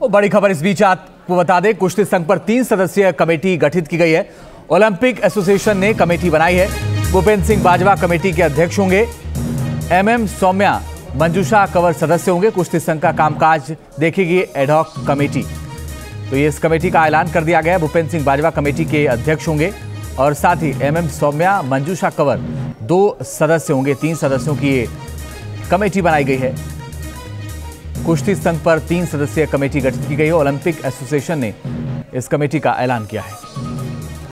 बड़ी खबर इस बीच आपको बता दें, कुश्ती संघ पर तीन सदस्यीय कमेटी गठित की गई है। ओलंपिक एसोसिएशन ने कमेटी बनाई है। भूपेंद्र सिंह बाजवा कमेटी के अध्यक्ष होंगे। एमएम सौम्या मंजूषा कंवर सदस्य होंगे। कुश्ती संघ का कामकाज देखेगी एडॉक कमेटी। तो ये इस कमेटी का ऐलान कर दिया गया है। भूपेंद्र सिंह बाजवा कमेटी के अध्यक्ष होंगे और साथ ही एमएम सौम्या मंजूषा कंवर दो सदस्य होंगे। तीन सदस्यों की ये कमेटी बनाई गई है। कुश्ती संघ पर तीन सदस्यीय कमेटी गठित की गई ओलंपिक एसोसिएशन ने इस कमेटी का ऐलान किया है।